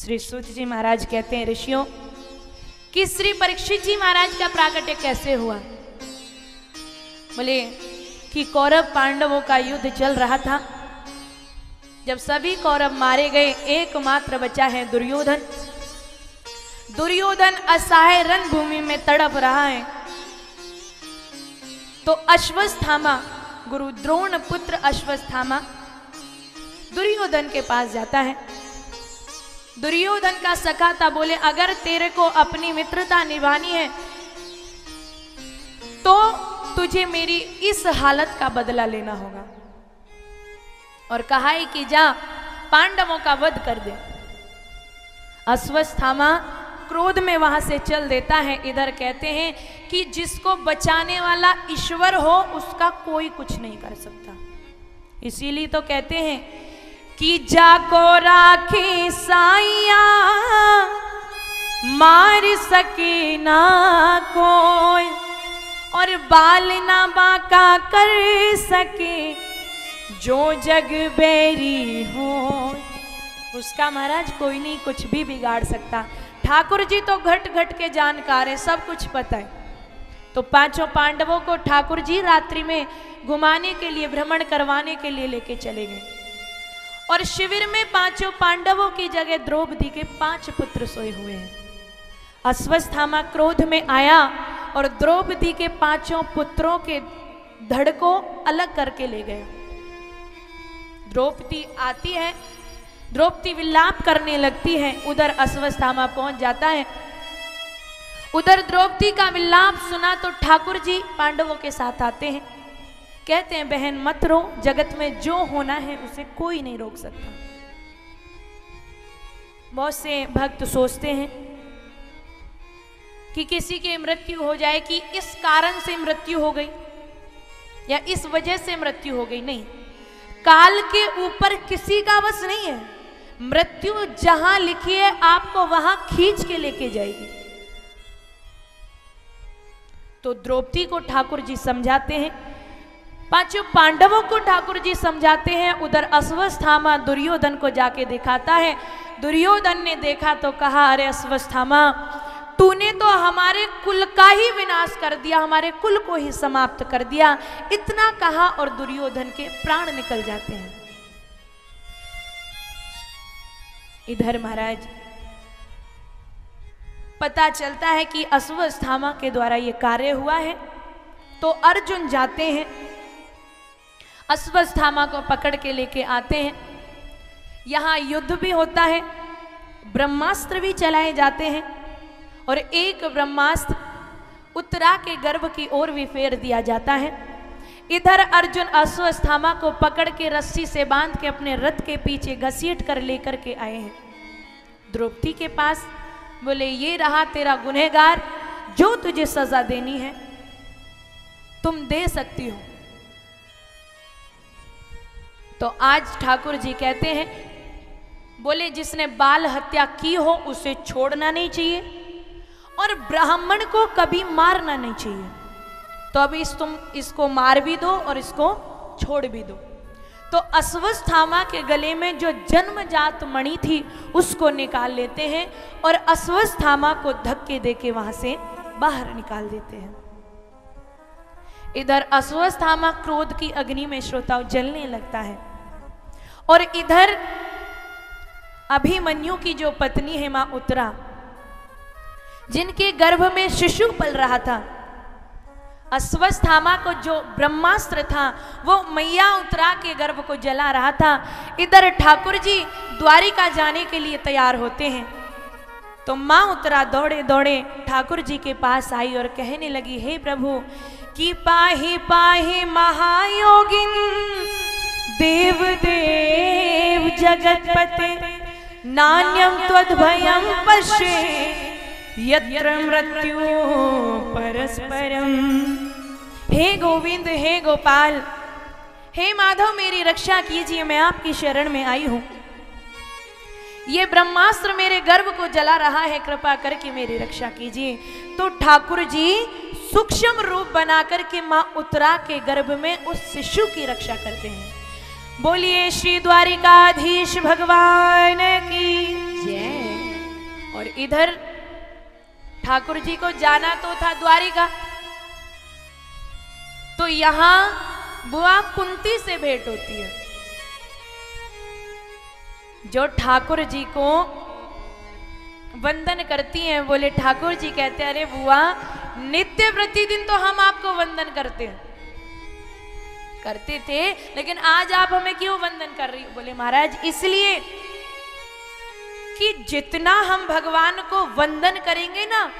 श्री सूत जी महाराज कहते हैं, ऋषियों, कि श्री परीक्षित जी महाराज का प्राकट्य कैसे हुआ? बोले, कि कौरव पांडवों का युद्ध चल रहा था। जब सभी कौरव मारे गए, एकमात्र बचा है दुर्योधन। दुर्योधन असहाय रणभूमि में तड़प रहा है। तो अश्वस्थामा, गुरु द्रोण पुत्र अश्वस्थामा, दुर्योधन के पास जाता है। दुर्योधन का सखा था बोले, अगर तेरे को अपनी मित्रता निभानी है तो तुझे मेरी इस हालत का बदला लेना होगा। और कहा है कि, जा, पांडवों का वध कर दे। अश्वस्थामा क्रोध में वहाँ से चल देता है। इधर कहते हैं कि, जिसको बचाने वाला ईश्वर हो, उसका कोई कुछ नहीं कर सकता। इसीलिए तो कहते हैं कि जाको राखी साइया मार सके ना कोई, और बाल ना बाका कर सके, जो जग बेरी हो। उसका महाराज कोई नहीं, कुछ भी बिगाड़ सकता। ठाकुर जी तो घट घट के जानकार है, सब कुछ पता है। तो पाँचों पांडवों को ठाकुर जी रात्रि में घुमाने के लिए, भ्रमण करवाने के लिए लेके चले गए। और शिविर में पाँचों पांडवों की जगह द्रौपदी के पाँच पुत्र सोए हुए हैं। अश्वस्थामा क्रोध में आया और द्रौपदी के पाँचों पुत्रों के धड़ को अलग करके ले गए। द्रौपदी आती है, द्रौपदी विलाप करने लगती है, उधर अश्वस्थामा पहुँच जाता है। उधर द्रौपदी का विलाप सुना तो ठाकुर जी पांडवों के साथ आते हैं। कहते हैं, बहन, मत रो, जगत में जो होना है उसे कोई नहीं रोक सकता। बहुत से भक्त सोचते हैं कि किसी की मृत्यु हो जाए कि इस कारण से मृत्यु हो गई या इस वजह से मृत्यु हो गई। नहीं, काल के ऊपर किसी का बस नहीं है। मृत्यु जहाँ लिखी है, आपको वहाँ खींच के लेके जाएगी। तो द्रौपदी को ठाकुर जी समझाते हैं पाँचों पांडवों को ठाकुर जी समझाते हैं, उधर अस्वस्थामा दुर्योधन को जाके दिखाता है। दुर्योधन ने देखा तो कहा, अरे अस्वस्थामा तूने तो हमारे कुल का ही विनाश कर दिया, हमारे कुल को ही समाप्त कर दिया। इतना कहा और दुर्योधन के प्राण निकल जाते हैं। इधर महाराज, पता चलता है कि अश्वस्थामा के द्वारा ये कार्य हुआ है। तो अर्जुन जाते हैं अश्वस्थामा को पकड़ के लेके आते हैं। यहाँ युद्ध भी होता है, ब्रह्मास्त्र भी चलाए जाते हैं और एक ब्रह्मास्त्र उत्तरा के गर्भ की ओर भी फेर दिया जाता है। इधर अर्जुन अश्वस्थामा को पकड़ के रस्सी से बाँध के अपने रथ के पीछे घसीट कर लेकर के आए हैं। द्रौपदी के पास बोले, ये रहा तेरा गुनहगार, जो तुझे सजा देनी है। तुम दे सकती हो। तो आज ठाकुर जी कहते हैं, बोले, जिसने बाल हत्या की हो, उसे छोड़ना नहीं चाहिए और ब्राह्मण को कभी मारना नहीं चाहिए। तो अभी इस तुम, इसको मार भी दो और इसको छोड़ भी दो। तो अश्वस्थामा के गले में जो जन्मजात मणि थी, उसको निकाल लेते हैं और अश्वस्थामा को धक्के देके वहाँ से बाहर निकाल देते हैं। इधर अश्वस्थामा क्रोध की अग्नि में श्रोताओं जलने लगता है। और इधर अभिमन्यु की जो पत्नी है माँ उत्तरा, जिनके गर्भ में शिशु पल रहा था अश्वस्थामा को जो ब्रह्मास्त्र था, वो मैया उत्तरा के गर्भ को जला रहा था। इधर ठाकुर जी द्वारिका जाने के लिए तैयार होते हैं। तो माँ उत्तरा दौड़े दौड़े ठाकुर जी के पास आई और कहने लगी, हे प्रभु, कि पाही पाही महायोगिन देव देव जगतपते नान्यम त्वद्भयं पश्ये, यत्र मृत्यु परस्परम। हे गोविंद, हे गोपाल, हे माधव, मेरी रक्षा कीजिए, मैं आपकी शरण में आई हूँ। ये ब्रह्मास्त्र मेरे गर्भ को जला रहा है, कृपा करके मेरी रक्षा कीजिए। तो ठाकुर जी, सूक्ष्म रूप बना करके माँ उत्तरा के गर्भ में उस शिशु की रक्षा करते हैं। बोलिए श्री द्वारिकाधीश भगवान की। जय। और इधर ठाकुर जी को जाना तो था द्वारिका। तो यहाँ बुआ कुंती से भेंट होती है। जो ठाकुर जी को वंदन करती हैं बोले ठाकुर जी कहते हैं अरे बुआ नित्य प्रतिदिन तो हम आपको वंदन करते हैं। करते थे, लेकिन आज आप हमें क्यों वंदन कर रही हो? बोले, महाराज, इसलिए कि जितना हम भगवान को वंदन करेंगे ना,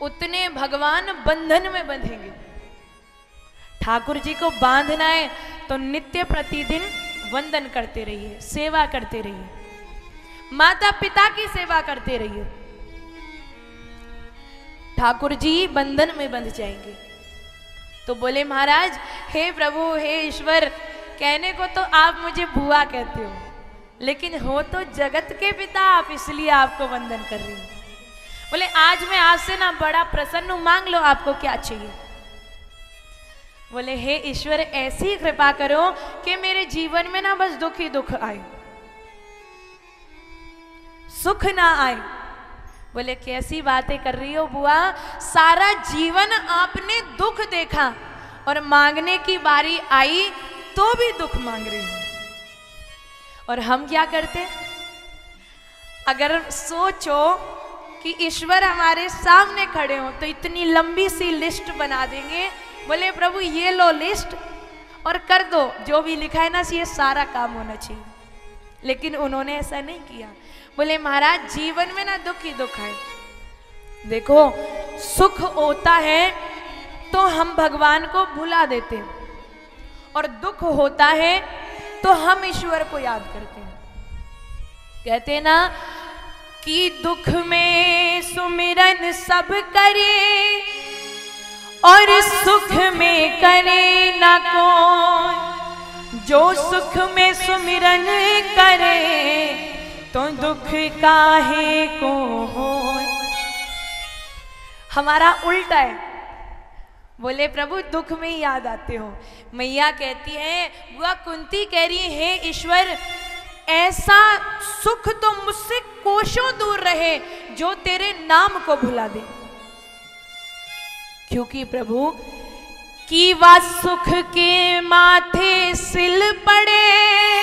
उतने भगवान बंधन में बंधेंगे। ठाकुर जी को बांधना है तो नित्य प्रतिदिन वंदन करते रहिए, सेवा करते रहिए। माता पिता की सेवा करते रहिए। ठाकुर जी बंधन में बंध जाएँगे। तो बोले, महाराज, हे प्रभु, हे ईश्वर, कहने को तो आप मुझे बुआ कहते हो, लेकिन हो तो जगत के पिता आप इसलिए आपको वंदन कर रही हूँ। बोले, आज मैं आपसे ना बड़ा प्रसन्न हूँ, मांग लो आपको क्या चाहिए? बोले, हे ईश्वर, ऐसी कृपा करो कि मेरे जीवन में ना बस दुख ही दुख आए, सुख ना आए बोले, कैसी बातें कर रही हो बुआ? सारा जीवन आपने दुख देखा और मांगने की बारी आई तो भी दुख मांग रही हूँ। और हम क्या करते? अगर सोचो कि ईश्वर हमारे सामने खड़े हो तो इतनी लंबी सी लिस्ट बना देंगे। बोले, प्रभु, ये लो लिस्ट और कर दो। जो भी लिखा है ना, ये सारा काम होना चाहिए। लेकिन उन्होंने ऐसा नहीं किया। बोले, महाराज, जीवन में ना दुख ही दुख है। देखो, सुख होता है तो हम भगवान को भुला देते हैं। और दुख होता है तो हम ईश्वर को याद करते हैं। कहते ना कि दुख में सुमिरन सब करे और सुख में करे न कौन जो सुख में सुमिरन करे तो दुख काहे को हो हमारा उल्टा है। बोले, प्रभु, दुख में ही याद आते हो। मैया कहती है, बुआ, कुंती कह रही है, ईश्वर, ऐसा सुख तो मुझसे कोशों दूर रहे जो तेरे नाम को भुला दे। क्योंकि, प्रभु की वा सुख के माथे सिल पड़े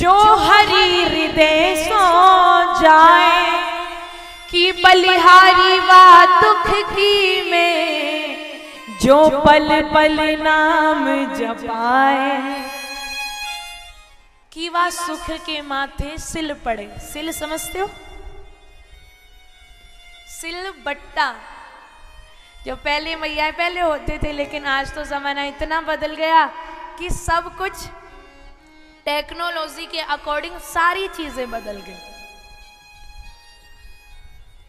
जो हरि हृदय सो जाए कि बलिहारी वा दुख की में जो पल पल नाम जपाए। कि वा सुख के माथे सिल पड़े। सिल समझते हो? सिल बट्टा। जो पहले मैया पहले होते थे, लेकिन आज तो जमाना इतना बदल गया कि सब कुछ टेक्नोलॉजी के अकॉर्डिंग सारी चीज़ें बदल गई।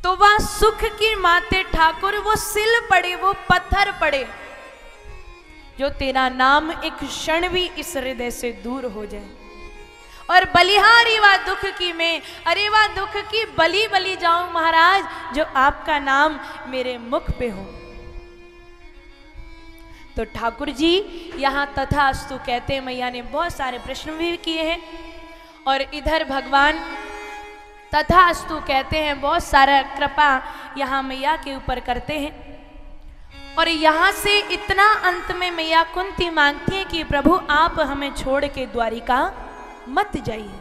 तो वह सुख की माते ठाकुर, वो सिल पड़े, वो पत्थर पड़े, जो तेरा नाम एक क्षण भी इस हृदय से दूर हो जाए। और बलिहारी वा दुख की में, अरे वाह दुख की बली बली जाऊँ महाराज, जो आपका नाम मेरे मुख पे हो। तो ठाकुर जी यहाँ तथास्तु कहते हैं, मैया ने बहुत सारे प्रश्न भी किए हैं। और इधर भगवान तथास्तु कहते हैं, बहुत सारा कृपा यहाँ मैया के ऊपर करते हैं। और यहाँ से इतना अंत में मैया कुंती मांगती है कि प्रभु आप हमें छोड़ के द्वारिका मत जाइए।